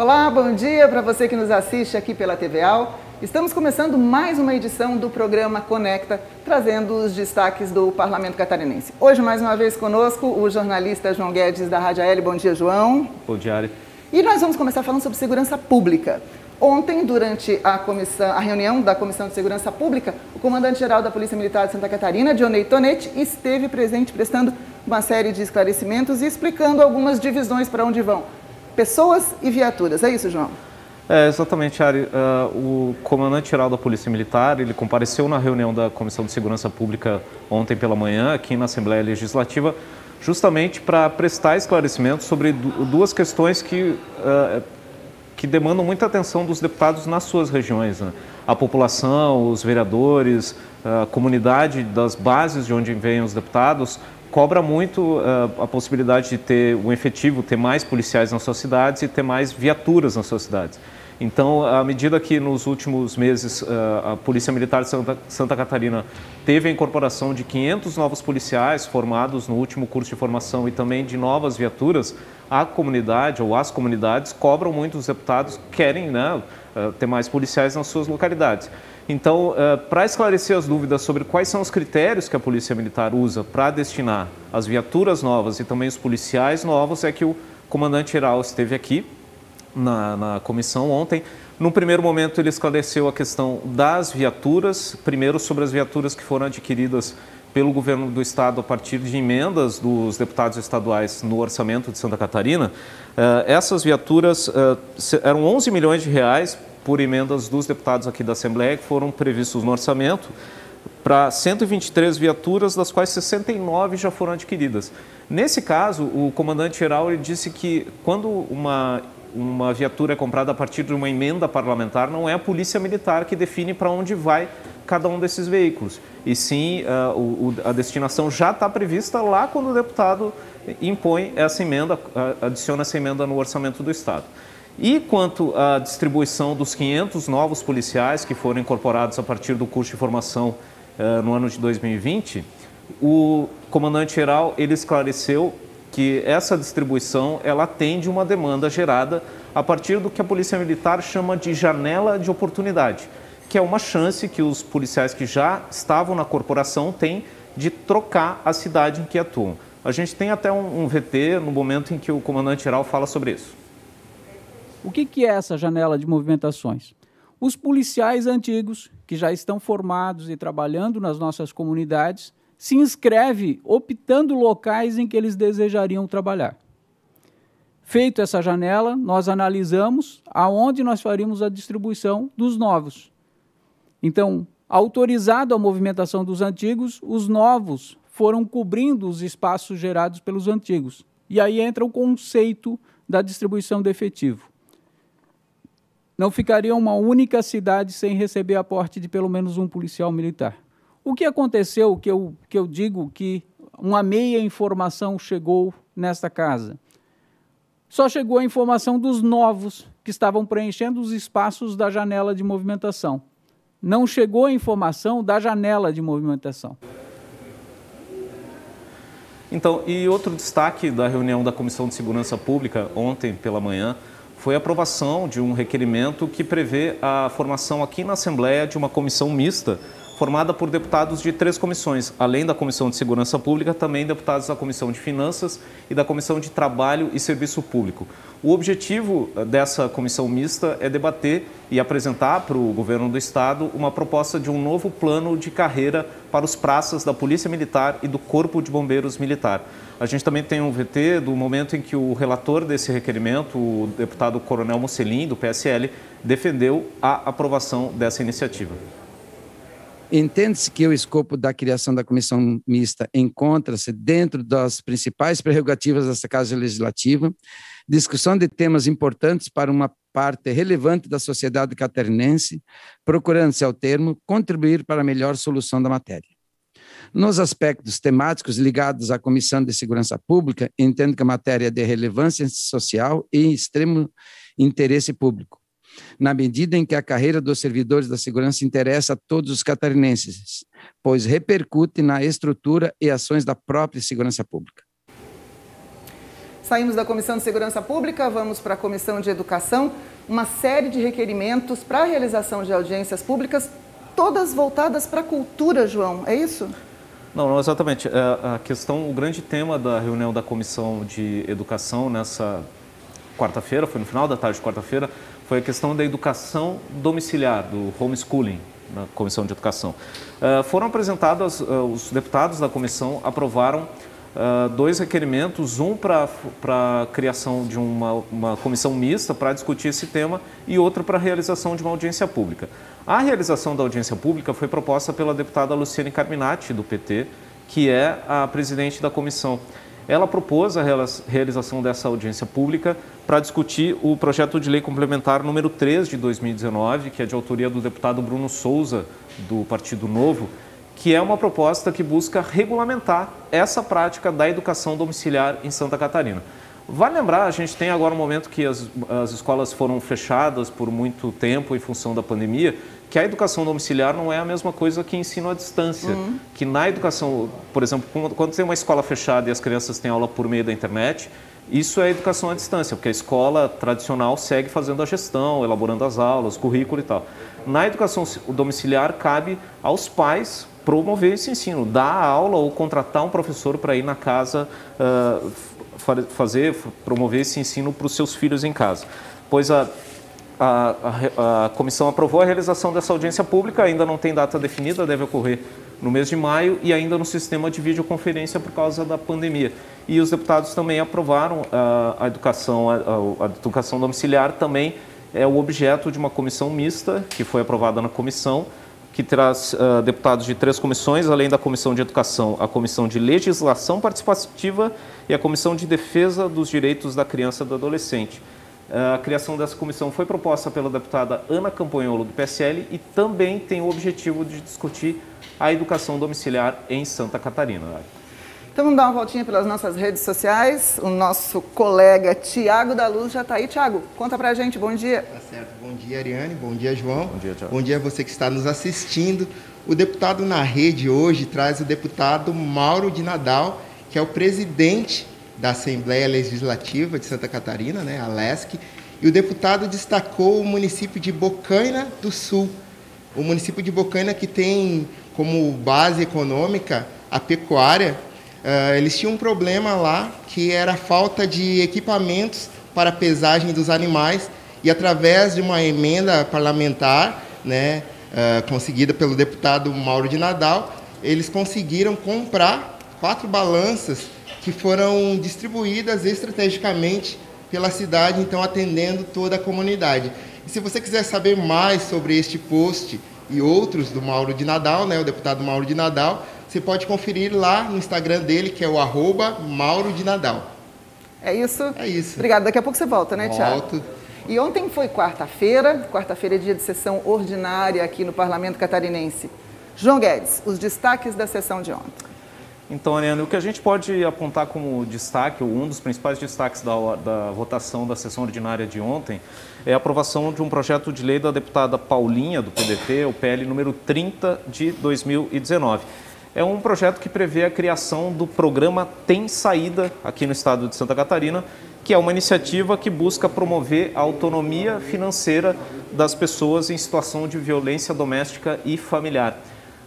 Olá, bom dia para você que nos assiste aqui pela TVAL. Estamos começando mais uma edição do programa Conecta, trazendo os destaques do Parlamento Catarinense. Hoje, mais uma vez conosco, o jornalista João Guedes da Rádio AL. Bom dia, João. Bom dia, Ari. E nós vamos começar falando sobre segurança pública. Ontem, durante a, comissão, a reunião da Comissão de Segurança Pública, o comandante-geral da Polícia Militar de Santa Catarina, Dionei Tonetti, esteve presente prestando uma série de esclarecimentos e explicando algumas divisões para onde vão pessoas e viaturas. É isso, João? É, exatamente, Ari. Uh, o comandante-geral da Polícia Militar, ele compareceu na reunião da Comissão de Segurança Pública ontem pela manhã, aqui na Assembleia Legislativa, justamente para prestar esclarecimentos sobre duas questões que, uh, que demandam muita atenção dos deputados nas suas regiões. Né? A população, os vereadores, a comunidade das bases de onde vêm os deputados cobra muito uh, a possibilidade de ter um efetivo, ter mais policiais nas suas cidades e ter mais viaturas nas suas cidades. Então, à medida que nos últimos meses uh, a Polícia Militar de Santa, Santa, Catarina teve a incorporação de 500 novos policiais formados no último curso de formação e também de novas viaturas, a comunidade ou as comunidades cobram muito os deputados, querem né, uh, ter mais policiais nas suas localidades. Então, uh, para esclarecer as dúvidas sobre quais são os critérios que a Polícia Militar usa para destinar as viaturas novas e também os policiais novos, é que o comandante-geral esteve aqui na, na comissão ontem. No primeiro momento, ele esclareceu a questão das viaturas, primeiro sobre as viaturas que foram adquiridas pelo governo do estado a partir de emendas dos deputados estaduais no orçamento de Santa Catarina. Uh, essas viaturas uh, eram 11 milhões de reais por emendas dos deputados aqui da Assembleia, que foram previstos no orçamento, para 123 viaturas, das quais 69 já foram adquiridas. Nesse caso, o comandante-geral disse que quando uma, uma viatura é comprada a partir de uma emenda parlamentar, não é a Polícia Militar que define para onde vai cada um desses veículos. E sim, uh, o, a destinação já está prevista lá quando o deputado impõe essa emenda, adiciona essa emenda no orçamento do Estado. E quanto à distribuição dos 500 novos policiais que foram incorporados a partir do curso de formação uh, no ano de 2020, o comandante-geral ele esclareceu que essa distribuição ela atende uma demanda gerada a partir do que a Polícia Militar chama de janela de oportunidade, que é uma chance que os policiais que já estavam na corporação têm de trocar a cidade em que atuam. A gente tem até um, um VT no momento em que o comandante-geral fala sobre isso. O que, que é essa janela de movimentações? Os policiais antigos, que já estão formados e trabalhando nas nossas comunidades, se inscreve optando locais em que eles desejariam trabalhar. Feito essa janela, nós analisamos aonde nós faríamos a distribuição dos novos. Então, autorizado a movimentação dos antigos, os novos foram cobrindo os espaços gerados pelos antigos. E aí entra o conceito da distribuição de efetivo não ficaria uma única cidade sem receber aporte de pelo menos um policial militar. O que aconteceu, que eu, que eu digo que uma meia informação chegou nesta casa? Só chegou a informação dos novos que estavam preenchendo os espaços da janela de movimentação. Não chegou a informação da janela de movimentação. Então, e outro destaque da reunião da Comissão de Segurança Pública ontem pela manhã foi a aprovação de um requerimento que prevê a formação aqui na Assembleia de uma comissão mista formada por deputados de três comissões, além da Comissão de Segurança Pública, também deputados da Comissão de Finanças e da Comissão de Trabalho e Serviço Público. O objetivo eh, dessa comissão mista é debater e apresentar para o governo do Estado uma proposta de um novo plano de carreira para os praças da Polícia Militar e do Corpo de Bombeiros Militar. A gente também tem um VT do momento em que o relator desse requerimento, o deputado Coronel Mocelin, do PSL, defendeu a aprovação dessa iniciativa. Entende-se que o escopo da criação da comissão mista encontra-se dentro das principais prerrogativas dessa Casa Legislativa, discussão de temas importantes para uma parte relevante da sociedade catarinense, procurando-se ao termo contribuir para a melhor solução da matéria. Nos aspectos temáticos ligados à Comissão de Segurança Pública, entendo que a matéria é de relevância social e extremo interesse público na medida em que a carreira dos servidores da segurança interessa a todos os catarinenses, pois repercute na estrutura e ações da própria segurança pública. Saímos da Comissão de Segurança Pública, vamos para a Comissão de Educação. Uma série de requerimentos para a realização de audiências públicas, todas voltadas para a cultura, João, é isso? Não, não exatamente. É, a questão, o grande tema da reunião da Comissão de Educação nessa quarta-feira, foi no final da tarde de quarta-feira, foi a questão da educação domiciliar, do homeschooling na Comissão de Educação. Uh, foram apresentadas, uh, os deputados da comissão aprovaram uh, dois requerimentos, um para a criação de uma, uma comissão mista para discutir esse tema e outro para a realização de uma audiência pública. A realização da audiência pública foi proposta pela deputada Luciane Carminati, do PT, que é a presidente da comissão. Ela propôs a realização dessa audiência pública para discutir o projeto de lei complementar número 3 de 2019, que é de autoria do deputado Bruno Souza, do Partido Novo, que é uma proposta que busca regulamentar essa prática da educação domiciliar em Santa Catarina. Vale lembrar, a gente tem agora um momento que as, as escolas foram fechadas por muito tempo em função da pandemia, que a educação domiciliar não é a mesma coisa que ensino à distância. Uhum. Que na educação, por exemplo, quando tem uma escola fechada e as crianças têm aula por meio da internet, isso é educação à distância, porque a escola tradicional segue fazendo a gestão, elaborando as aulas, currículo e tal. Na educação domiciliar, cabe aos pais promover esse ensino, dar a aula ou contratar um professor para ir na casa uh, fazer, promover esse ensino para os seus filhos em casa. Pois a, a, a, a, comissão aprovou a realização dessa audiência pública, ainda não tem data definida, deve ocorrer no mês de maio e ainda no sistema de videoconferência por causa da pandemia. E os deputados também aprovaram a, educação, a educação domiciliar também é o objeto de uma comissão mista que foi aprovada na comissão que traz uh, deputados de três comissões, além da Comissão de Educação, a Comissão de Legislação Participativa e a Comissão de Defesa dos Direitos da Criança e do Adolescente. Uh, a criação dessa comissão foi proposta pela deputada Ana Campanholo, do PSL, e também tem o objetivo de discutir a educação domiciliar em Santa Catarina. Então vamos dar uma voltinha pelas nossas redes sociais. O nosso colega Tiago da Luz já está aí. Tiago, conta pra gente, bom dia. Tá certo, bom dia Ariane, bom dia João. Bom dia, Tiago. Bom dia a você que está nos assistindo. O deputado na rede hoje traz o deputado Mauro de Nadal, que é o presidente da Assembleia Legislativa de Santa Catarina, né, a LESC, e o deputado destacou o município de Bocaina do Sul. O município de Bocaina que tem como base econômica a pecuária Uh, eles tinham um problema lá que era a falta de equipamentos para a pesagem dos animais e através de uma emenda parlamentar, né, uh, conseguida pelo deputado Mauro de Nadal, eles conseguiram comprar quatro balanças que foram distribuídas estrategicamente pela cidade, então atendendo toda a comunidade. E se você quiser saber mais sobre este post e outros do Mauro de Nadal, né, o deputado Mauro de Nadal, você pode conferir lá no Instagram dele, que é o arroba Mauro de Nadal. É isso? É isso. Obrigado. Daqui a pouco você volta, né, Tiago? Volto. E ontem foi quarta-feira, quarta-feira é dia de sessão ordinária aqui no Parlamento Catarinense. João Guedes, os destaques da sessão de ontem. Então, Ariane, o que a gente pode apontar como destaque, ou um dos principais destaques da, da, votação da sessão ordinária de ontem, é a aprovação de um projeto de lei da deputada Paulinha, do PDT, o PL número 30 de 2019 é um projeto que prevê a criação do programa Tem Saída aqui no estado de Santa Catarina, que é uma iniciativa que busca promover a autonomia financeira das pessoas em situação de violência doméstica e familiar.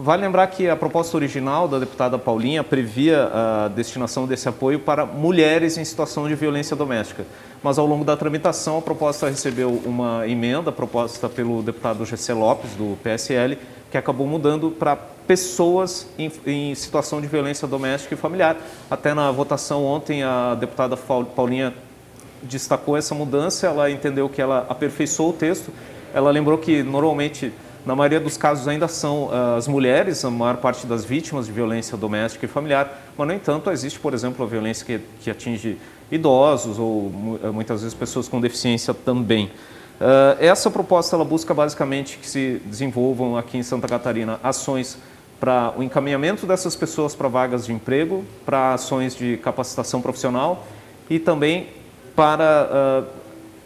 Vale lembrar que a proposta original da deputada Paulinha previa a destinação desse apoio para mulheres em situação de violência doméstica. Mas ao longo da tramitação, a proposta recebeu uma emenda proposta pelo deputado Gessé Lopes, do PSL, que acabou mudando para pessoas em, em, situação de violência doméstica e familiar. Até na votação ontem, a deputada Paulinha destacou essa mudança, ela entendeu que ela aperfeiçoou o texto. Ela lembrou que normalmente na maioria dos casos ainda são uh, as mulheres, a maior parte das vítimas de violência doméstica e familiar, mas, no entanto, existe, por exemplo, a violência que, que atinge idosos ou muitas vezes pessoas com deficiência também. Uh, essa proposta ela busca basicamente que se desenvolvam aqui em Santa Catarina ações para o encaminhamento dessas pessoas para vagas de emprego, para ações de capacitação profissional e também para uh,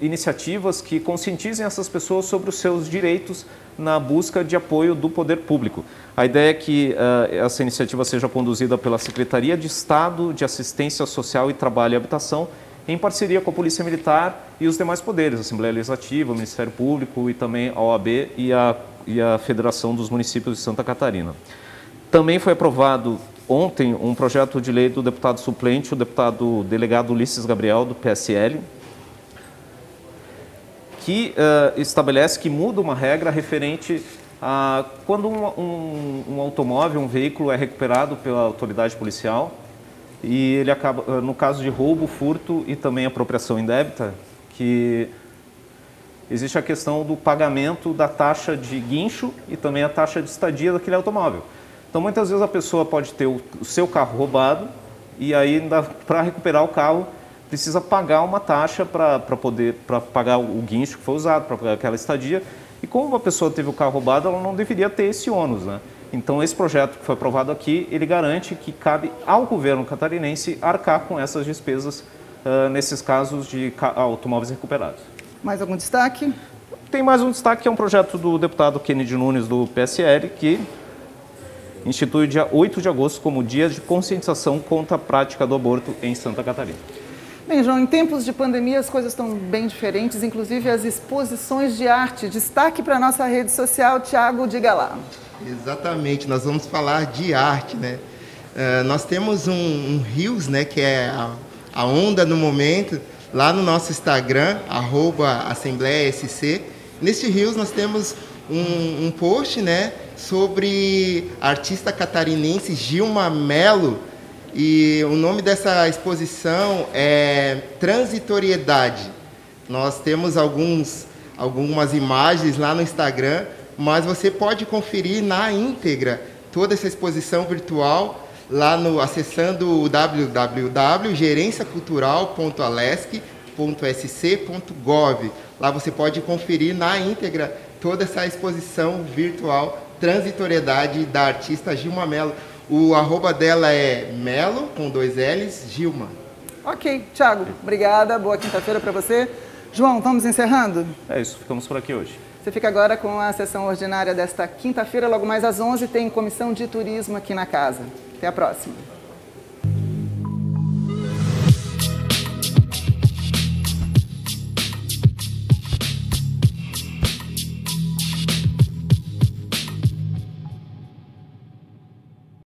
iniciativas que conscientizem essas pessoas sobre os seus direitos na busca de apoio do poder público. A ideia é que uh, essa iniciativa seja conduzida pela Secretaria de Estado de Assistência Social e Trabalho e Habitação em parceria com a Polícia Militar e os demais poderes, a Assembleia Legislativa, o Ministério Público e também a OAB e a, e a Federação dos Municípios de Santa Catarina. Também foi aprovado ontem um projeto de lei do deputado suplente, o deputado delegado Ulisses Gabriel, do PSL, que uh, estabelece que muda uma regra referente a quando um, um, um, automóvel, um veículo é recuperado pela autoridade policial e ele acaba, no caso de roubo, furto e também apropriação indébita, que existe a questão do pagamento da taxa de guincho e também a taxa de estadia daquele automóvel. Então, muitas vezes a pessoa pode ter o, o seu carro roubado e aí, para recuperar o carro, precisa pagar uma taxa para poder para pagar o guincho que foi usado, para pagar aquela estadia. E como a pessoa teve o carro roubado, ela não deveria ter esse ônus, né? Então, esse projeto que foi aprovado aqui, ele garante que cabe ao governo catarinense arcar com essas despesas uh, nesses casos de automóveis recuperados. Mais algum destaque? Tem mais um destaque, que é um projeto do deputado Kennedy Nunes, do PSL, que institui o dia 8 de agosto como dia de conscientização contra a prática do aborto em Santa Catarina. Bem, João, em tempos de pandemia as coisas estão bem diferentes, inclusive as exposições de arte. Destaque para a nossa rede social, Tiago, diga lá. Exatamente, nós vamos falar de arte, né? Uh, nós temos um, um Rios, né, que é a, a, onda no momento, lá no nosso Instagram, arroba Assembleia SC. Neste Rios nós temos um, um post, né, sobre a artista catarinense Gilma Mello, e o nome dessa exposição é Transitoriedade. Nós temos alguns, algumas imagens lá no Instagram, mas você pode conferir na íntegra toda essa exposição virtual lá no acessando www.gerenciacultural.alesc.sc.gov. Lá você pode conferir na íntegra toda essa exposição virtual Transitoriedade da artista Gilma Mello. O arroba dela é Melo, com dois L's, Gilma. Ok, Thiago, obrigada. Boa quinta-feira para você. João, vamos encerrando? É isso, ficamos por aqui hoje. Você fica agora com a sessão ordinária desta quinta-feira. Logo mais às 11 tem comissão de turismo aqui na casa. Até a próxima.